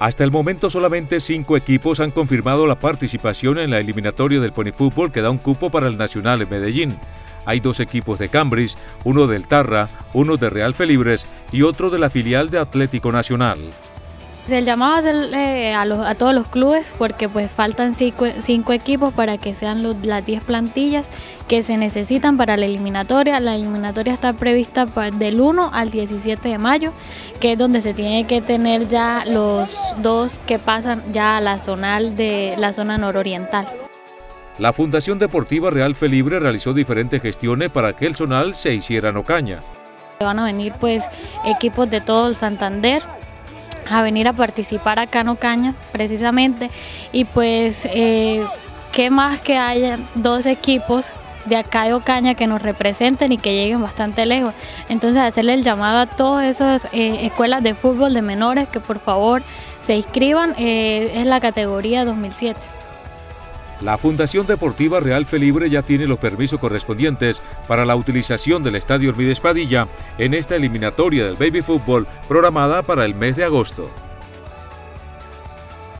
Hasta el momento solamente cinco equipos han confirmado la participación en la eliminatoria del Pony Fútbol que da un cupo para el Nacional en Medellín. Hay dos equipos de Cambridge, uno del Tarra, uno de Real Felibres y otro de la filial de Atlético Nacional. El llamado eh, a, a, todos los clubes porque pues faltan cinco, equipos para que sean las 10 plantillas que se necesitan para la eliminatoria. La eliminatoria está prevista del 1 al 17 de mayo, que es donde se tiene que tener ya los dos que pasan ya a la zonal de la zona nororiental. La Fundación Deportiva Real Felibre realizó diferentes gestiones para que el zonal se hiciera en Ocaña. Van a venir pues equipos de todo el Santander, a venir a participar acá en Ocaña precisamente y pues eh, qué más que haya dos equipos de acá de Ocaña que nos representen y que lleguen bastante lejos. Entonces hacerle el llamado a todas esas eh, escuelas de fútbol de menores que por favor se inscriban, eh, es la categoría 2007. La Fundación Deportiva Real Felibre ya tiene los permisos correspondientes para la utilización del Estadio Hermídez Padilla en esta eliminatoria del Baby Fútbol programada para el mes de agosto.